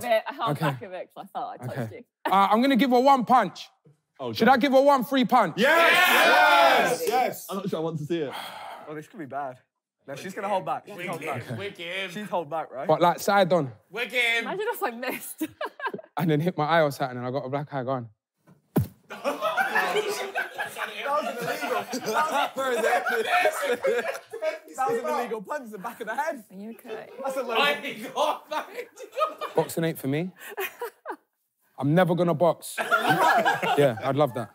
bit. I held Okay. back a bit because I thought I touched Okay. you. Uh, I'm gonna give her one punch. Oh, Should I give her one free punch? Yes! Yes! Yes! I'm not sure I want to see it. Oh, this could be bad. No, she's gonna hold back. She's hold back. Wicked. She's hold back, right? But like side on, Wicked. Imagine if I missed. and then hit my eye or something, and I got a black eye gone. That was an illegal. That was, that was an illegal punch to the back of the head. Are you okay? That's a low. I got that. Boxing ain't for me. I'm never gonna box. yeah, I'd love that.